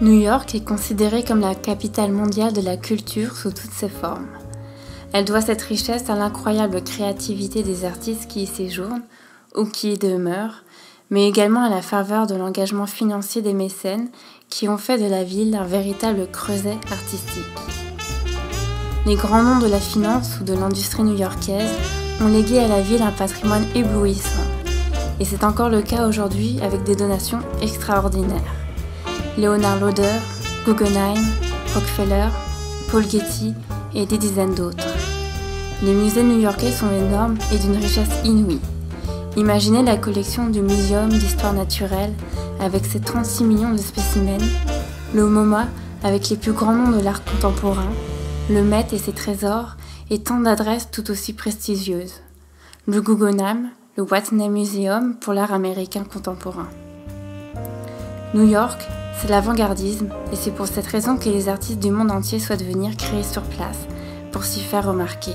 New York est considérée comme la capitale mondiale de la culture sous toutes ses formes. Elle doit cette richesse à l'incroyable créativité des artistes qui y séjournent ou qui y demeurent, mais également à la faveur de l'engagement financier des mécènes qui ont fait de la ville un véritable creuset artistique. Les grands noms de la finance ou de l'industrie new-yorkaise ont légué à la ville un patrimoine éblouissant, et c'est encore le cas aujourd'hui avec des donations extraordinaires. Leonard Lauder, Guggenheim, Rockefeller, Paul Getty et des dizaines d'autres. Les musées new-yorkais sont énormes et d'une richesse inouïe. Imaginez la collection du Muséum d'histoire naturelle avec ses 36 millions de spécimens, le MoMA avec les plus grands noms de l'art contemporain, le Met et ses trésors et tant d'adresses tout aussi prestigieuses, le Guggenheim, le Whitney Museum pour l'art américain contemporain. New York, c'est l'avant-gardisme et c'est pour cette raison que les artistes du monde entier souhaitent venir créer sur place pour s'y faire remarquer.